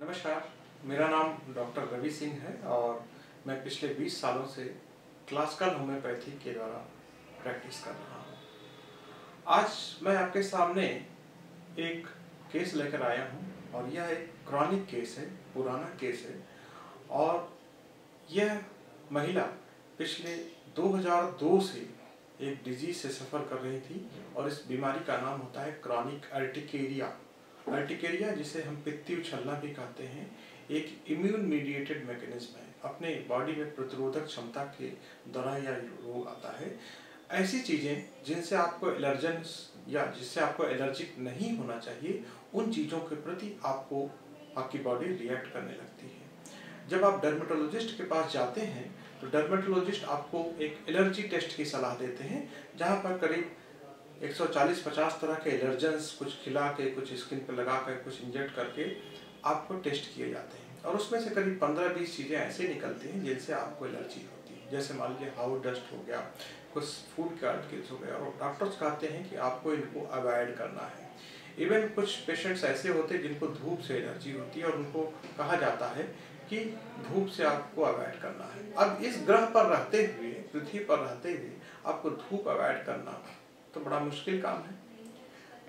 नमस्कार, मेरा नाम डॉक्टर रवि सिंह है और मैं पिछले 20 सालों से क्लासिकल होम्योपैथी के द्वारा प्रैक्टिस कर रहा हूँ। आज मैं आपके सामने एक केस लेकर आया हूँ और यह एक क्रॉनिक केस है, पुराना केस है और यह महिला पिछले 2002 से एक डिज़ीज़ से सफ़र कर रही थी और इस बीमारी का नाम होता है क्रॉनिक अर्टिकेरिया अर्टिकेरिया जिसे हम पित्ती उछलना भी कहते हैं, एक इम्यून मीडिएटेड मैकेनिज्म है। अपने बॉडी में प्रतिरोधक क्षमता के दौरान यह रोग आता है। ऐसी चीज़ें जिनसे आपको एलर्जेंस या जिससे आपको एलर्जिक नहीं होना चाहिए, उन चीज़ों के प्रति आपको, आपकी बॉडी रिएक्ट करने लगती है। जब आप डर्मेटोलॉजिस्ट के पास जाते हैं तो डर्मेटोलॉजिस्ट आपको एक एलर्जी टेस्ट की सलाह देते हैं, जहाँ पर करीब 140-50 तरह के एलर्जेंस कुछ खिला के, कुछ स्किन पर लगा कर कुछ इंजेक्ट करके आपको टेस्ट किए जाते हैं। और उसमें से करीब 15-20 चीज़ें ऐसे निकलती हैं जिनसे आपको एलर्जी होती है। जैसे मान लीजिए हाउ डस्ट हो गया, कुछ फ़ूड के आर्टिकल्स हो गया और डॉक्टर्स कहते हैं कि आपको इनको अवॉइड करना है। इवन कुछ पेशेंट्स ऐसे होते हैं जिनको धूप से एलर्जी होती है, और उनको कहा जाता है कि धूप से आपको अवॉइड करना है। अब इस ग्रह पर रहते हुए, पृथ्वी पर रहते हुए आपको धूप अवॉइड करना तो बड़ा मुश्किल काम है।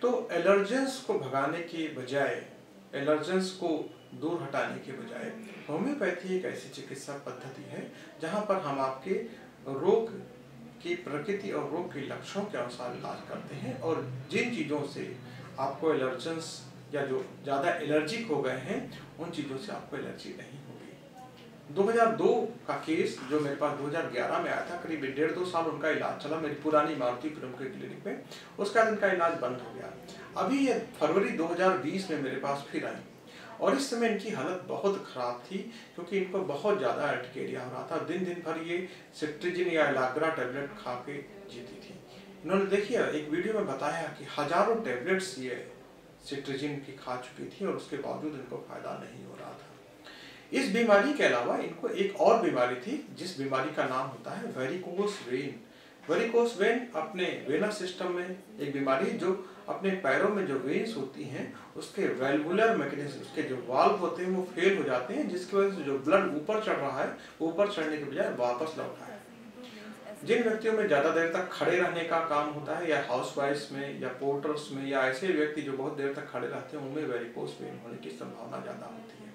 तो एलर्जेंस को भगाने के बजाय, एलर्जेंस को दूर हटाने के बजाय, होम्योपैथी एक ऐसी चिकित्सा पद्धति है, जहाँ पर हम आपके रोग की प्रकृति और रोग के लक्षणों के अनुसार इलाज करते हैं और जिन चीज़ों से आपको एलर्जेंस या जो ज़्यादा एलर्जिक हो गए हैं, उन चीज़ों से आपको एलर्जी नहीं होगी। 2002 का केस जो मेरे पास 2011 में आया था, करीब डेढ़ दो साल उनका इलाज चला मेरी पुरानी मारुति फ़िल्म के क्लिनिक में। उसका इनका इलाज बंद हो गया। अभी ये फरवरी 2020 में मेरे पास फिर आई। और इस समय इनकी हालत बहुत ख़राब थी, क्योंकि इनको बहुत ज़्यादा एटकेरिया हो रहा था। दिन दिन भर ये सिट्रिजिन या इलाग्रा टेबलेट खा के जीती थी। इन्होंने देखिए, एक वीडियो में बताया कि हज़ारों टैबलेट्स ये सिट्रिजिन की खा चुकी थी और उसके बावजूद इनको फ़ायदा नहीं हो रहा था। इस बीमारी के अलावा इनको एक और बीमारी थी, जिस बीमारी का नाम होता है वेरिकोस वेन वेरिकोस वेन अपने वेनस सिस्टम में एक बीमारी जो अपने पैरों में जो वेन्स होती हैं, उसके वेलवुलर मैकेनिज्म उसके जो वाल्व होते हैं, वो फेल हो जाते हैं, जिसकी वजह से जो ब्लड ऊपर चढ़ रहा है ऊपर चढ़ने के बजाय वापस लौटा है जिन व्यक्तियों में ज़्यादा देर तक खड़े रहने का काम होता है, या हाउस में, या पोर्टर्स में, या ऐसे व्यक्ति जो बहुत देर तक खड़े रहते हैं, उनमें वेरिकोस वेन होने की संभावना ज़्यादा होती है।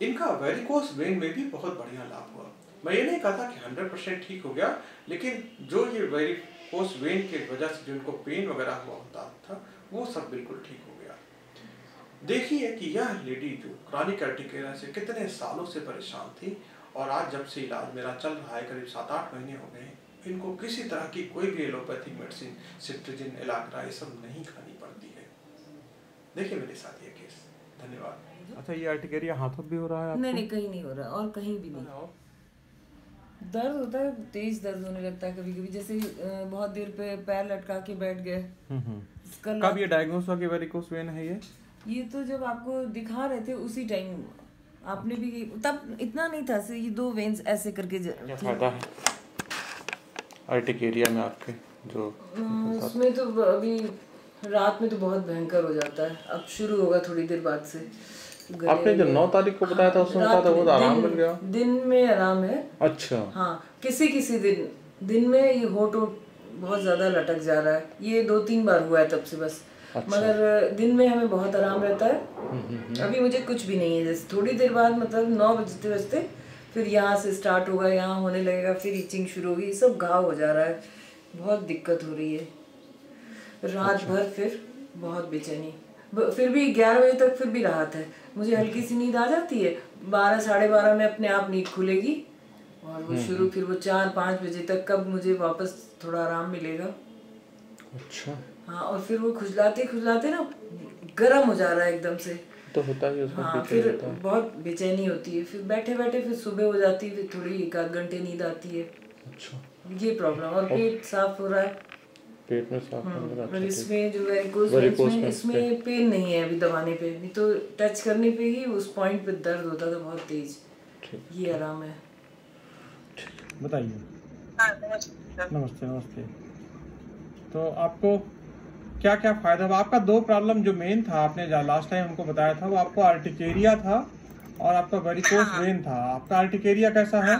इनका वेरिकोस वेन में भी बहुत बढ़िया लाभ हुआ। मैं ये नहीं कहता कि 100 परसेंट ठीक हो गया, लेकिन जो ये वेरिकोस वेन के वजह से जिनको पेन वगैरह हुआ होता था, वो सब बिल्कुल ठीक हो गया। देखिए कि यह लेडी जो क्रॉनिक अर्टिकेरा से कितने सालों से परेशान थी और आज जब से इलाज मेरा चल रहा है, करीब सात आठ महीने हो गए इनको किसी तरह की कोई भी एलोपैथिक मेडिसिन सिट्रिजिन इलाग्रा ये सब नहीं खानी पड़ती है। देखिए मेरे साथ ये केस धन्यवाद। अच्छा ये अर्टिकेरिया हाथों भी हो रहा है नहीं नहीं कहीं नहीं हो रहा और कहीं भी नहीं। दर्द होता है तेज दर्द होने लगता है कभी कभी जैसे बहुत देर पे पैर लटका के बैठ गए। कब ये डायग्नोस हुआ कि वेरिकोस वेन है ये? ये तो जब आपको दिखा रहे थे उसी टाइम आपने भी तब इतना नहीं था ये दो वेन्स ऐसे करके फ़ायदा है? अर्टिकेरिया में आपके जो उसमें तो अभी रात में तो बहुत भयंकर हो जाता है। अब शुरू होगा थोड़ी देर बाद से। आपने जो नौ तारीख को बताया था उसमें बताया था वो तो आराम मिल गया। दिन में आराम है। अच्छा। हाँ किसी किसी दिन। दिन में ये होट बहुत ज़्यादा लटक जा रहा है। ये दो तीन बार हुआ है तब से बस। अच्छा। मगर दिन में हमें बहुत आराम रहता है। हम्म, हम्म, हम्म। अभी मुझे कुछ भी नहीं है। जैसे थोड़ी देर बाद मतलब नौ बजते बजते फिर यहाँ से स्टार्ट होगा यहाँ होने लगेगा फिर इचिंग शुरू होगी। सब घाव हो जा रहा है। बहुत दिक्कत हो रही है। रात अच्छा। भर फिर बहुत बेचैनी। फिर भी ग्यारह बजे तक फिर भी राहत है। मुझे हल्की सी नींद आ जाती है। बारह साढ़े बारह में अपने आप नींद खुलेगी। और वो शुरू फिर वो चार पाँच बजे तक कब मुझे वापस थोड़ा आराम मिलेगा। अच्छा। हाँ और फिर वो खुजलाते खुजलाते ना गर्म हो जा रहा है एकदम से। तो होता है हाँ फिर बहुत बेचैनी होती है। फिर बैठे बैठे फिर सुबह हो जाती है फिर थोड़ी एक आध घंटे नींद आती है। अच्छा। ये प्रॉब्लम और पेट साफ़ हो रहा है। पेट में साफ़ हम्म, और इसमें जो वेरिकोस में इसमें पेन नहीं है अभी दबाने पे नहीं तो टच करने पे ही उस पॉइंट पे दर्द होता था बहुत तेज। ये आराम है। बताइए। हाँ, नमस्ते नमस्ते तो आपको क्या क्या फ़ायदा हुआ? आपका दो प्रॉब्लम जो मेन था आपने लास्ट टाइम हमको बताया था वो आपको आर्टिकेरिया था और आपका वेरिकोस हाँ। वेन था। आपका आर्टिकेरिया कैसा है।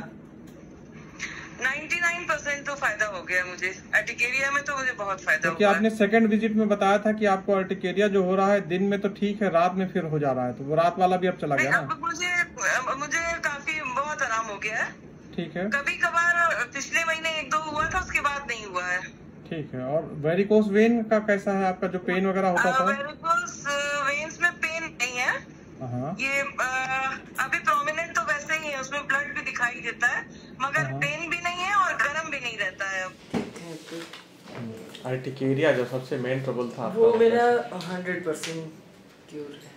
99% तो फ़ायदा हो गया मुझे। अर्टिकेरिया में तो मुझे बहुत फ़ायदा हुआ। आपने सेकंड विज़िट में बताया था कि आपको अर्टिकेरिया जो हो रहा है दिन में तो ठीक है रात में फिर हो जा रहा है तो वो रात वाला भी अब चला गया अब मुझे मुझे काफ़ी बहुत आराम हो गया है। ठीक है। कभी कभार पिछले महीने एक दो हुआ था उसके बाद नहीं हुआ है। ठीक है और वेरिकोस वेन का कैसा है आपका जो पेन वगैरह होता था? वेरिकोस वेन्स में पेन नहीं है। हाँ। ये अ, अभी प्रोमिनेंट तो वैसे ही है उसमें ब्लड भी दिखाई देता है मगर हाँ। पेन भी नहीं है नहीं रहता है आर्टिकेरिया जो सबसे मेन ट्रबल था वो मेरा हंड्रेड परसेंट क्योर है।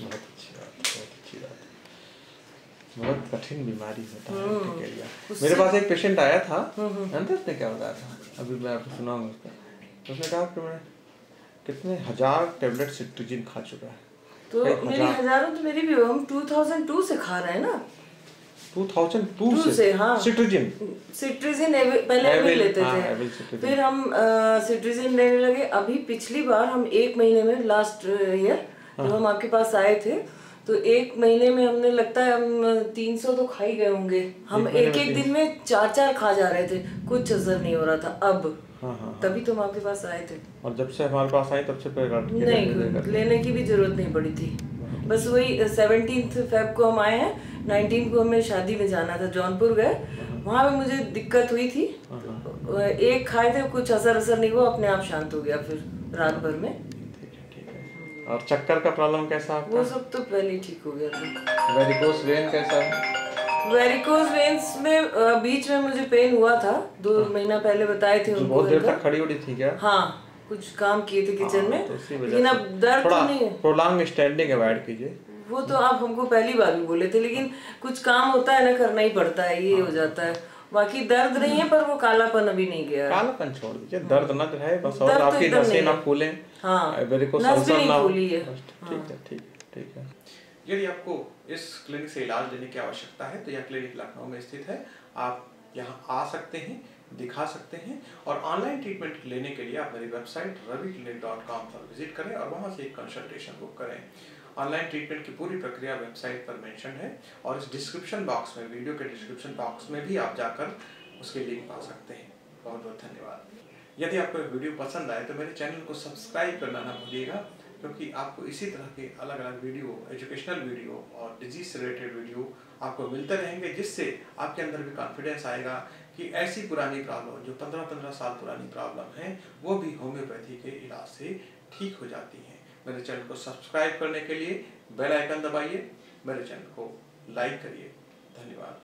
बहुत अच्छी बात बहुत अच्छी बात। बहुत कठिन बीमारी होता है आर्टिकेरिया मेरे पास एक पेशेंट आया था जानते हैं उसने क्या बताया था? अभी मैं आपको सुनाऊँगा उसका। तो उसने कहा कि मैं कितने हज़ार टेबलेट सिट्रिजिन खा चुका है। तो मेरी हज़ारों। तो मेरी भी हम 2002 से खा रहे हैं ना। 2002 से, से, हाँ। सिट्रिजिन सिट्रिजिन पहले एविल लेते हाँ, थे। फिर हम सिट्रिजिन लेने लगे। अभी पिछली बार हम एक महीने में लास्ट ईयर जब हम आपके पास आए थे तो एक महीने में हमने लगता है हम तीन सौ तो खा ही गए होंगे। हम एक एक दिन में चार चार खा जा रहे थे। कुछ असर नहीं हो रहा था अब। हाँ हाँ तभी तो हम आपके पास आए थे। और जब से हमारे पास आए तब से नहीं लेने की भी ज़रूरत नहीं पड़ी थी। बस वही सेवनटीन फेब को हम आए हैं। नाइनटीन को हमें शादी में जाना था जौनपुर गए। वहाँ पे मुझे दिक्कत हुई थी। एक खाए थे कुछ असर असर नहीं हुआ अपने आप शांत हो गया फिर रात भर में। है है। और चक्कर का प्रॉब्लम कैसा आपका? वो सब तो पहले ठीक हो गया था। वेरिकोस वेन कैसा है? वेरिकोज वेन्स में बीच में मुझे पेन हुआ था। दो महीना पहले बताए थे उनको बहुत देर तक खड़ी उड़ी थी क्या? हाँ कुछ काम किए थे किचन में। तो लेकिन अब दर्द तो नहीं है। प्रोलॉन्ग स्टैंडिंग अवॉइड कीजिए। वो तो आप हमको पहली बार भी बोले थे लेकिन कुछ काम होता है ना करना ही पड़ता है ये हो जाता है। बाकी दर्द नहीं है पर वो कालापन अभी नहीं गया। है कालापन छोड़ दीजिए दर्द न रहे बस और दर्द तो आपकी नसें ना है। फूलें। हाँ, नस भी नहीं ना। हो फूली है। ठीक है। ठीक है ठीक है। यदि आपको इस क्लिनिक से इलाज लेने की आवश्यकता है तो यह क्लिनिक लखनऊ में स्थित है। आप यहाँ आ सकते हैं दिखा सकते हैं और ऑनलाइन ट्रीटमेंट लेने के लिए आप मेरी website Ravi clinic dot com पर विज़िट करें और वहाँ से एक कंसल्टेशन बुक करें। ऑनलाइन ट्रीटमेंट की पूरी प्रक्रिया वेबसाइट पर मेंशन है और इस डिस्क्रिप्शन बॉक्स में वीडियो के डिस्क्रिप्शन बॉक्स में भी आप जाकर उसके लिंक पा सकते हैं। बहुत बहुत धन्यवाद। यदि आपको वीडियो पसंद आए तो मेरे चैनल को सब्सक्राइब करना ना भूलिएगा, क्योंकि आपको इसी तरह के अलग अलग वीडियो एजुकेशनल वीडियो और डिज़ीज़ रिलेटेड वीडियो आपको मिलते रहेंगे, जिससे आपके अंदर भी कॉन्फिडेंस आएगा कि ऐसी पुरानी प्रॉब्लम जो पंद्रह पंद्रह साल पुरानी प्रॉब्लम है, वो भी होम्योपैथी के इलाज से ठीक हो जाती हैं। मेरे चैनल को सब्सक्राइब करने के लिए बेल आइकन दबाइए, मेरे चैनल को लाइक करिए। धन्यवाद।